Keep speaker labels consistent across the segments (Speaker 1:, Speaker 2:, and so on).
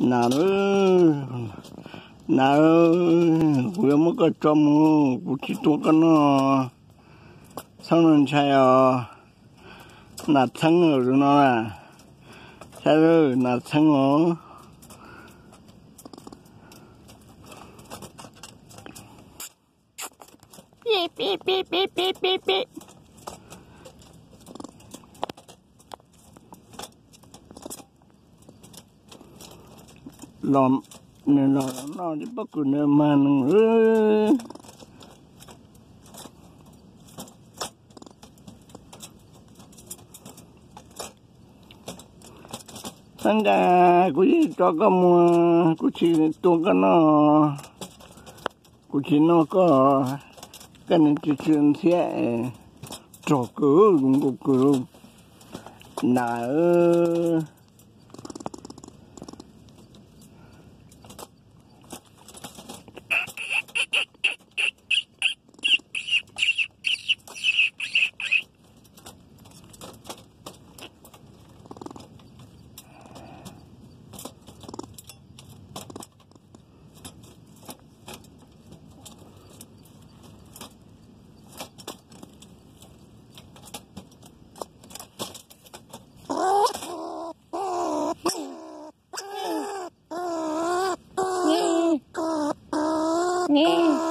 Speaker 1: nào nó nào, vừa mất cái trôm của chị tôi cái nó. Xong rồi chạy à là thắng rồi nó là chạy rồi là thắng rồi
Speaker 2: beep beep beep beep beep beep
Speaker 1: lòm nè lò nó đi bắt cứ nè mà nó sang cả cứ cho cái mua cứ chỉ tuôn cái nó cứ chỉ nó có cái này chỉ chuyện thế trò cứ cũng cứ nà
Speaker 2: ねえ。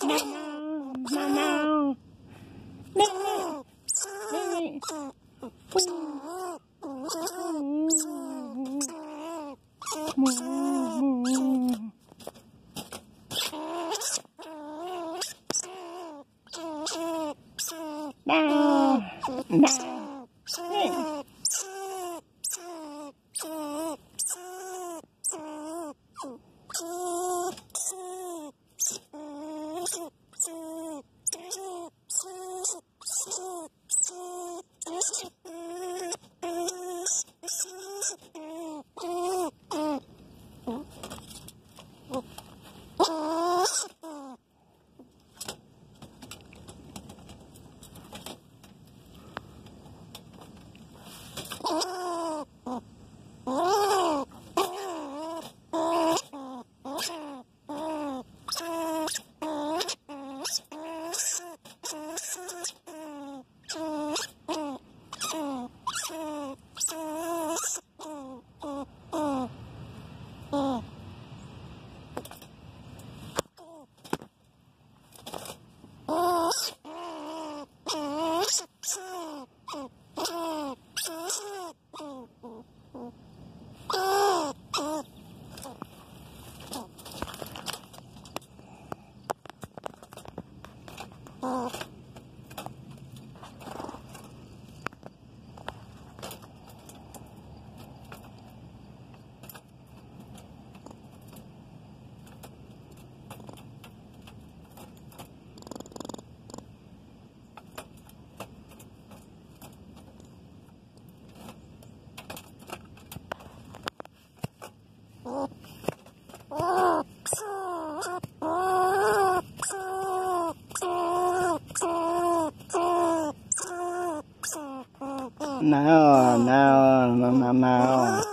Speaker 2: No.
Speaker 1: 难哦，难哦，难难难哦。